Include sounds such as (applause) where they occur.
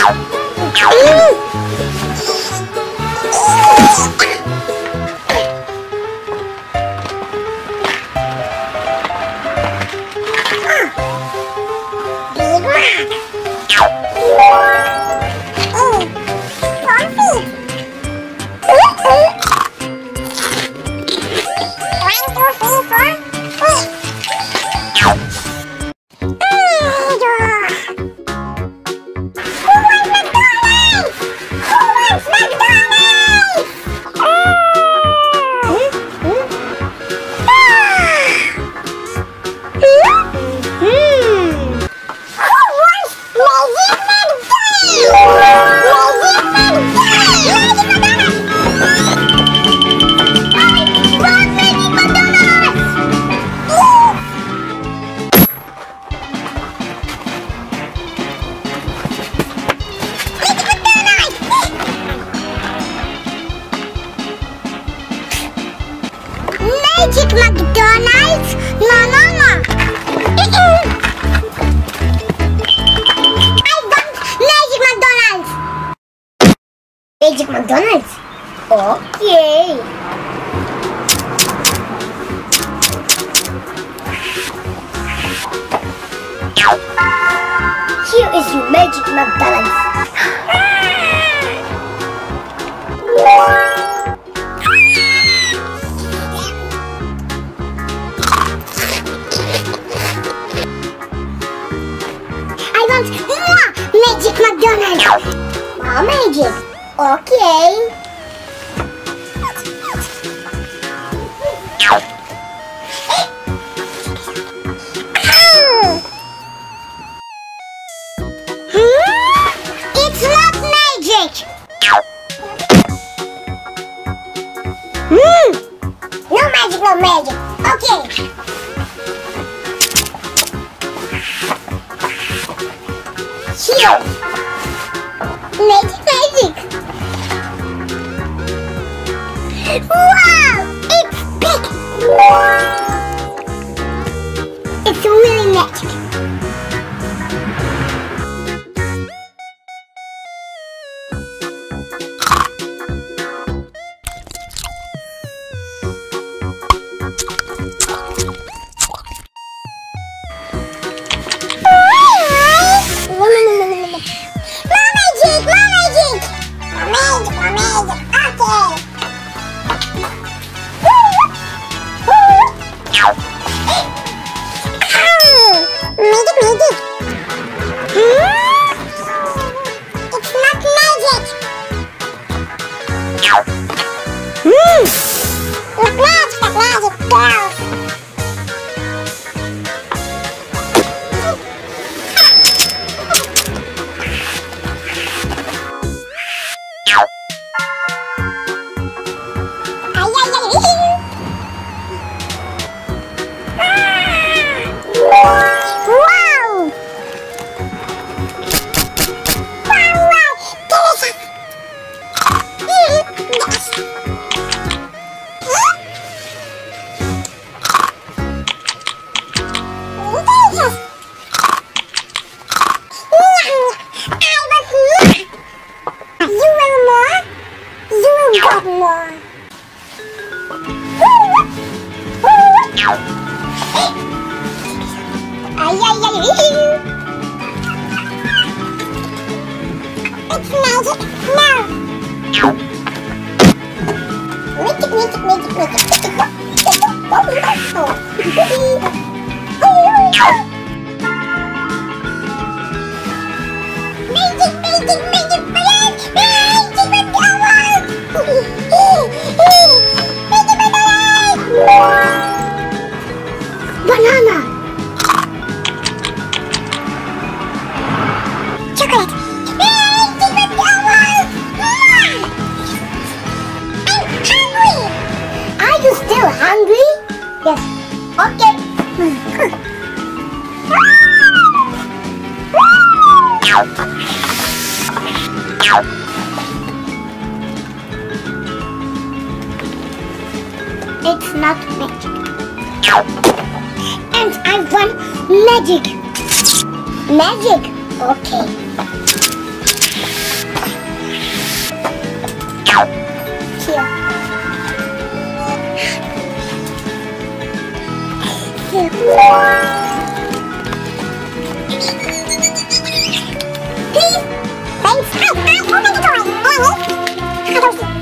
Big. Magic McDonald's? No, no, no. I want Magic McDonald's. Magic McDonald's? Okay. Here is your Magic McDonald's. (gasps) (laughs) McDonald's. More magic. Okay. Hmm? It's not magic. No magic, no magic. Okay. Magic, magic. Wow! Magic, more magic. Okay. Magic, magic. Ay, ay, ay. It's magic now. Magic, magic, magic, magic. Magic, magic, magic, magic, you hungry? Yes. Okay. It's not magic. And I want magic. Magic? Okay. 같아요. 피! 나이 사! 아, 얼마나 좋아해! 뭐하니? 하정씨.